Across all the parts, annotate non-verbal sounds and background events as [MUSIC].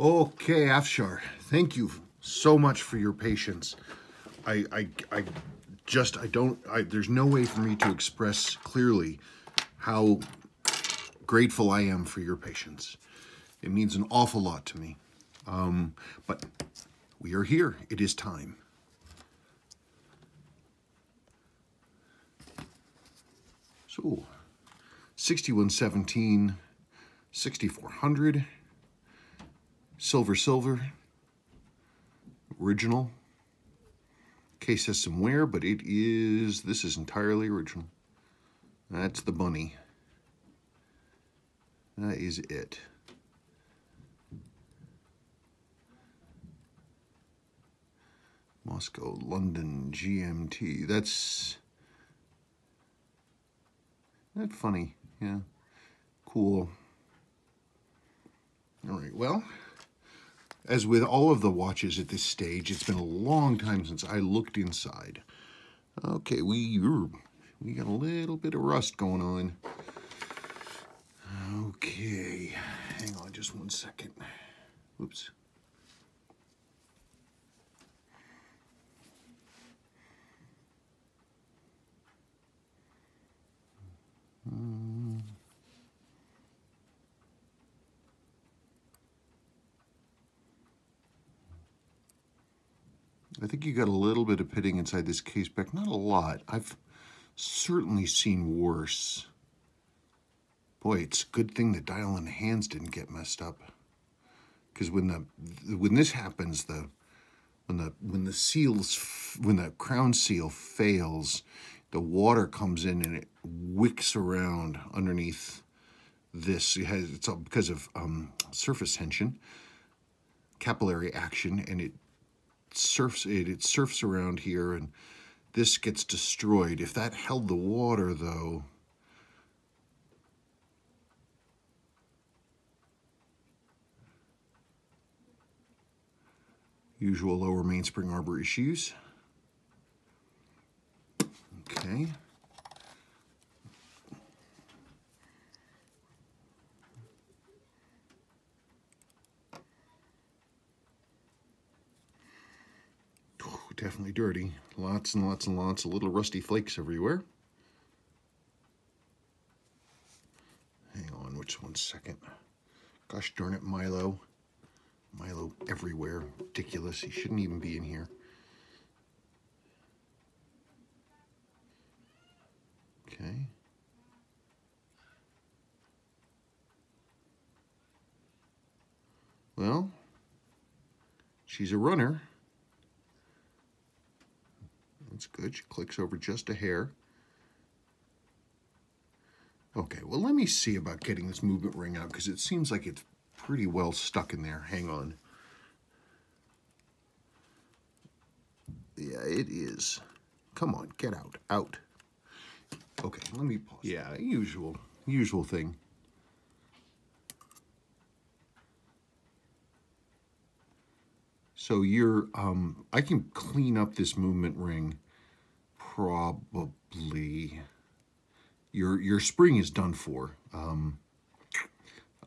Okay, Afshar, thank you so much for your patience. I, I, I just, I don't, I, there's no way for me to express clearly how grateful I am for your patience. It means an awful lot to me. Um, but we are here. It is time. So, 6117, 6400, silver, silver, original. Case has some wear, but it is, this is entirely original. That's the bunny. That is it. Moscow, London, GMT. That's that funny. Yeah. Cool. All right. Well, as with all of the watches at this stage, it's been a long time since I looked inside. Okay, we er, we got a little bit of rust going on. Okay, hang on just one second. Oops. Hmm. I think you got a little bit of pitting inside this case back, not a lot. I've certainly seen worse. Boy, it's a good thing the dial and hands didn't get messed up. Because when the when this happens, the when the when the seals when the crown seal fails, the water comes in and it wicks around underneath this. It has, it's all because of um, surface tension, capillary action, and it surfs it, it surfs around here and this gets destroyed. If that held the water though, usual lower mainspring arbor issues. Okay. Definitely dirty. Lots and lots and lots of little rusty flakes everywhere. Hang on, which one second. Gosh darn it, Milo. Milo everywhere. Ridiculous. He shouldn't even be in here. Okay. Well, she's a runner. That's good. She clicks over just a hair. Okay, well, let me see about getting this movement ring out because it seems like it's pretty well stuck in there. Hang on. Yeah, it is. Come on, get out. Out. Okay, let me pause. Yeah, usual. Usual thing. So you're, um, I can clean up this movement ring probably your your spring is done for. Um,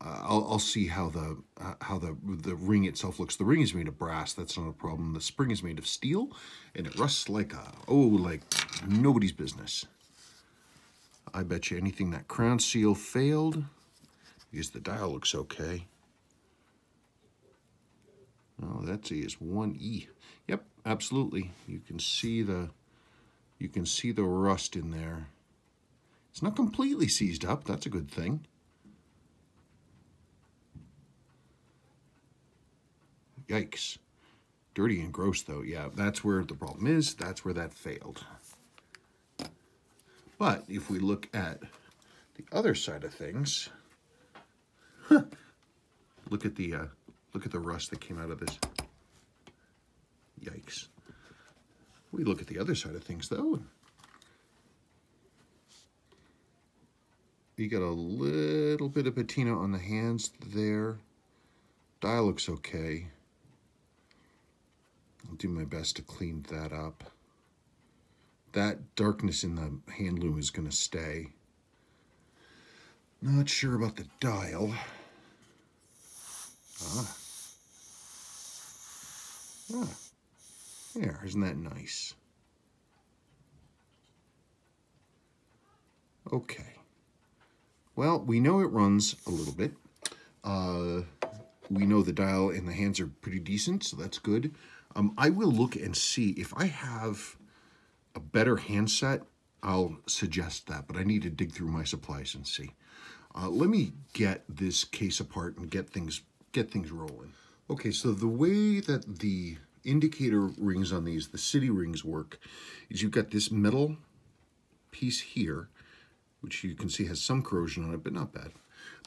I'll, I'll see how the uh, how the the ring itself looks. The ring is made of brass. That's not a problem. The spring is made of steel, and it rusts like a oh like nobody's business. I bet you anything that crown seal failed because the dial looks okay. Oh, that's a is 1E. Yep, absolutely. You can see the you can see the rust in there. It's not completely seized up. That's a good thing. Yikes. Dirty and gross, though. Yeah, that's where the problem is. That's where that failed. But if we look at the other side of things, [LAUGHS] look at the uh, look at the rust that came out of this. Yikes. We look at the other side of things, though. You got a little bit of patina on the hands there. Dial looks okay. I'll do my best to clean that up. That darkness in the hand lume is going to stay. Not sure about the dial. Ah, Ah, there, isn't that nice? Okay. Well, we know it runs a little bit. Uh, we know the dial and the hands are pretty decent, so that's good. Um, I will look and see if I have a better handset, I'll suggest that, but I need to dig through my supplies and see. Uh, let me get this case apart and get things get things rolling. Okay, so the way that the indicator rings on these, the city rings work, is you've got this metal piece here, which you can see has some corrosion on it, but not bad.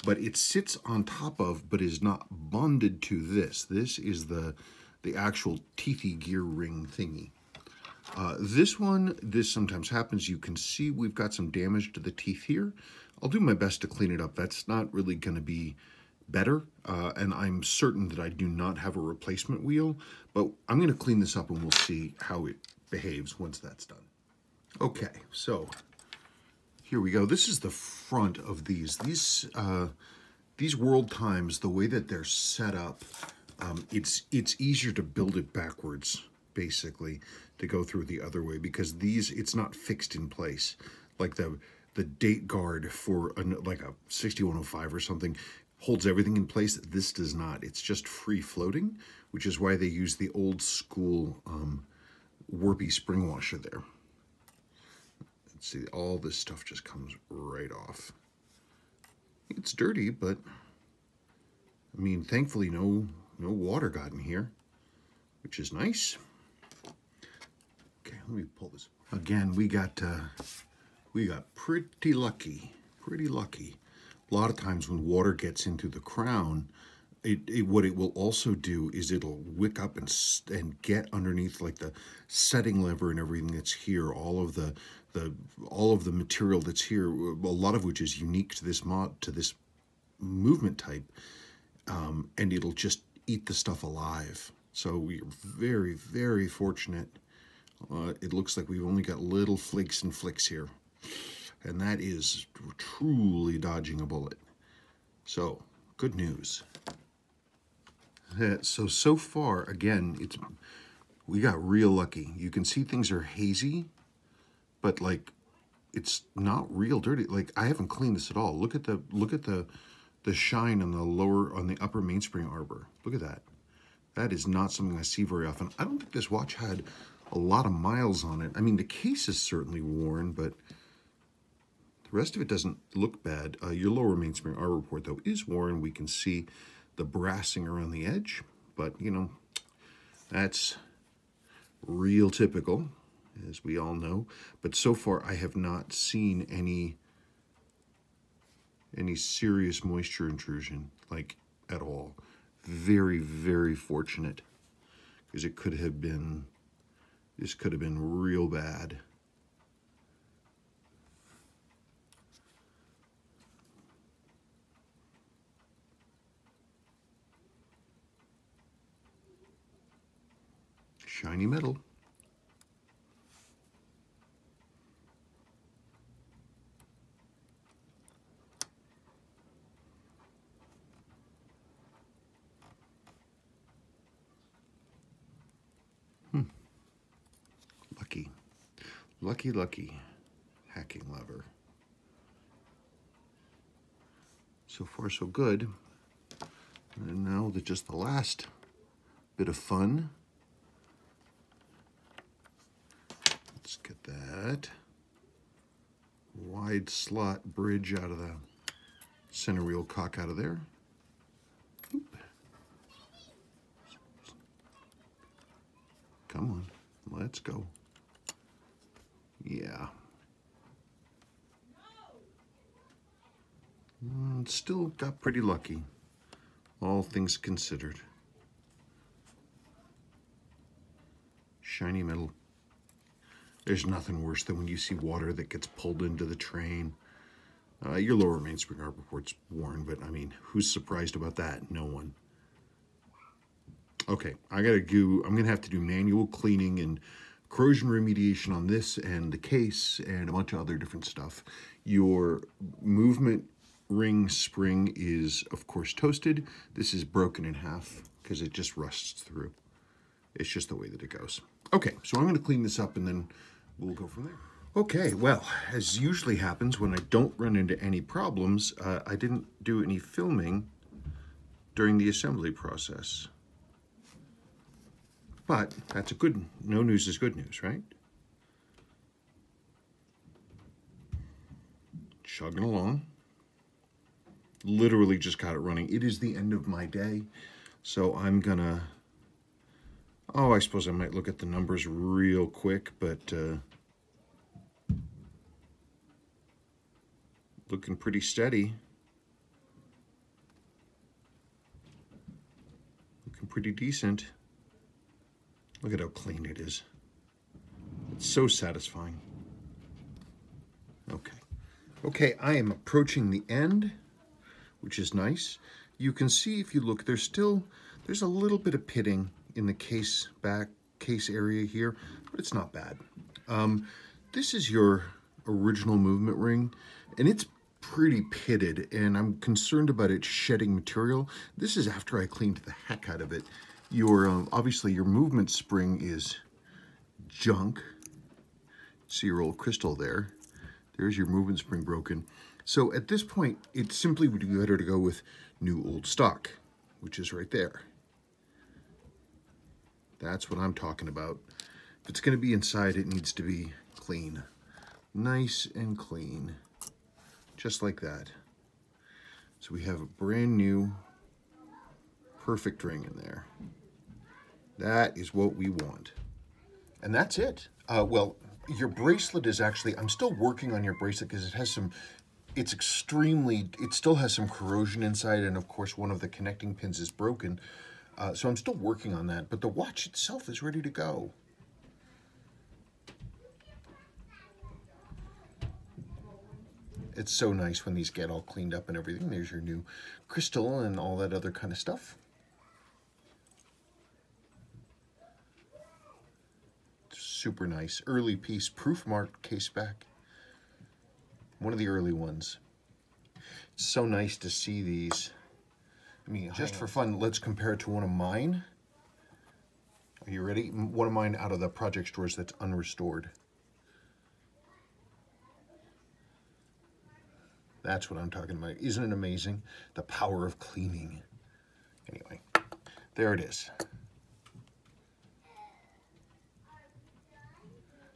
But it sits on top of, but is not bonded to this. This is the, the actual teethy gear ring thingy. Uh, this one, this sometimes happens. You can see we've got some damage to the teeth here. I'll do my best to clean it up. That's not really going to be better, uh, and I'm certain that I do not have a replacement wheel, but I'm going to clean this up and we'll see how it behaves once that's done. Okay, so here we go. This is the front of these. These uh, these world times, the way that they're set up, um, it's it's easier to build it backwards, basically, to go through the other way because these it's not fixed in place like the the date guard for a, like a 6105 or something holds everything in place. This does not. It's just free floating, which is why they use the old school um, warpy spring washer there. Let's see, all this stuff just comes right off. It's dirty, but I mean, thankfully no no water got in here, which is nice. Okay, let me pull this. Again, we got uh, we got pretty lucky, pretty lucky. A lot of times when water gets into the crown, it, it, what it will also do is it'll wick up and and get underneath like the setting lever and everything that's here all of the the all of the material that's here a lot of which is unique to this mod to this movement type um, and it'll just eat the stuff alive. So we're very very fortunate. Uh, it looks like we've only got little flakes and flicks here and that is truly dodging a bullet so good news [LAUGHS] so, so far, again, it's we got real lucky. You can see things are hazy, but like it's not real dirty. Like I haven't cleaned this at all. Look at the look at the the shine on the lower on the upper mainspring arbor. Look at that. That is not something I see very often. I don't think this watch had a lot of miles on it. I mean, the case is certainly worn, but the rest of it doesn't look bad. Uh, your lower mainspring arbor port, though, is worn. We can see the brassing around the edge, but you know, that's real typical, as we all know. But so far, I have not seen any any serious moisture intrusion, like at all. Very, very fortunate, because it could have been, this could have been real bad. Shiny metal. Hmm. Lucky. Lucky, lucky. Hacking lever. So far, so good. And now the, just the last bit of fun. Let's get that wide slot bridge out of the center wheel cock out of there. Oop. Come on, let's go. Yeah. Mm, still got pretty lucky, all things considered. Shiny metal there's nothing worse than when you see water that gets pulled into the train. Uh, your lower mainspring arbor reports worn, but I mean, who's surprised about that? No one. Okay, I gotta do, I'm gonna have to do manual cleaning and corrosion remediation on this and the case and a bunch of other different stuff. Your movement ring spring is, of course, toasted. This is broken in half because it just rusts through. It's just the way that it goes. Okay, so I'm to clean this up and then we'll go from there. Okay, well, as usually happens when I don't run into any problems, uh, I didn't do any filming during the assembly process. But that's a good, no news is good news, right? Chugging along. Literally just got it running. It is the end of my day, so I'm gonna, oh, I suppose I might look at the numbers real quick, but uh, looking pretty steady. Looking pretty decent. Look at how clean it is. It's so satisfying. Okay. Okay, I am approaching the end, which is nice. You can see if you look, there's still, there's a little bit of pitting in the case back, case area here, but it's not bad. Um, this is your original movement ring, and it's pretty pitted, and I'm concerned about it shedding material. This is after I cleaned the heck out of it. Your um, Obviously, your movement spring is junk. See your old crystal there. There's your movement spring broken. So at this point, it simply would be better to go with new old stock, which is right there. That's what I'm talking about. If it's going to be inside, it needs to be clean. Nice and clean. Just like that. So we have a brand new perfect ring in there. That is what we want. And that's it. Uh, well, your bracelet is actually, I'm still working on your bracelet because it has some, it's extremely, it still has some corrosion inside. And of course, one of the connecting pins is broken. Uh, so I'm still working on that, but the watch itself is ready to go. It's so nice when these get all cleaned up and everything. There's your new crystal and all that other kind of stuff. super nice. Early piece, proof marked case back. One of the early ones. It's so nice to see these. I mean, just for fun, let's compare it to one of mine. Are you ready? One of mine out of the project stores that's unrestored. That's what I'm talking about. Isn't it amazing? The power of cleaning. Anyway, there it is.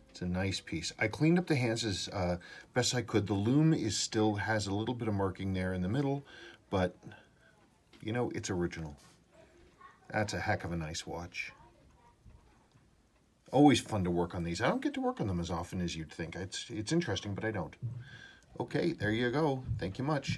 It's a nice piece. I cleaned up the hands as uh, best I could. The lume is still has a little bit of marking there in the middle, but you know, it's original. That's a heck of a nice watch. Always fun to work on these. I don't get to work on them as often as you'd think. It's, it's interesting, but I don't. Okay, there you go. Thank you much.